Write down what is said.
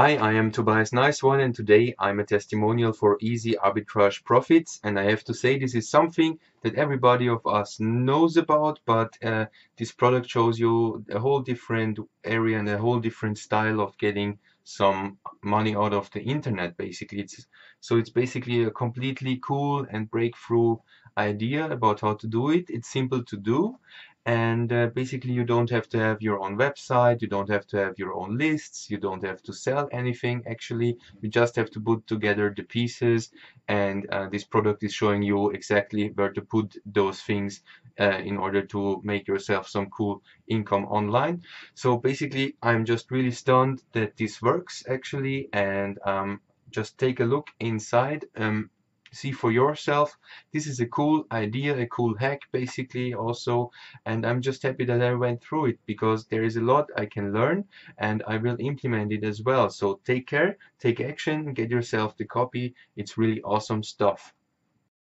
Hi, I am Tobias Niceone and today I'm a testimonial for Easy Arbitrage Profits. And I have to say this is something that everybody of us knows about but uh, this product shows you a whole different area and a whole different style of getting some money out of the internet basically. It's so it's basically a completely cool and breakthrough idea about how to do it. It's simple to do. And uh, basically you don't have to have your own website. You don't have to have your own lists. You don't have to sell anything actually. You just have to put together the pieces. And uh, this product is showing you exactly where to put those things uh, in order to make yourself some cool income online. So basically I'm just really stunned that this works actually and um, just take a look inside um, see for yourself. This is a cool idea a cool hack basically also and I'm just happy that I went through it because there is a lot I can learn and I will implement it as well. So take care take action get yourself the copy. It's really awesome stuff